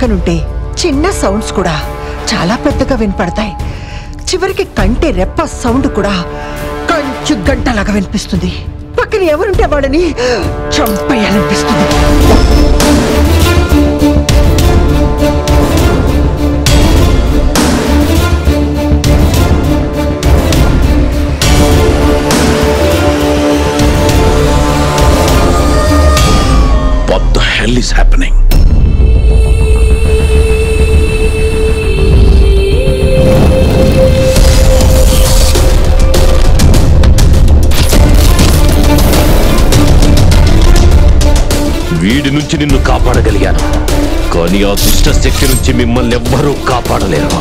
పక్కనుంటే చిన్న సౌండ్స్ కూడా చాలా పెద్దగా వినపడతాయి. చివరికి కంటే రెప్ప సౌండ్ కూడా కంచు గంటలాగా వినిపిస్తుంది. పక్కన ఎవరుంటే వాళ్ళని చంపేయాలనిపిస్తుంది. What the hell is happening? వీడి నుంచి నిన్ను కాపాడగలిగాను. కానీ ఆ దుష్ట శక్తి నుంచి మిమ్మల్ని ఎవ్వరూ కాపాడలేరు.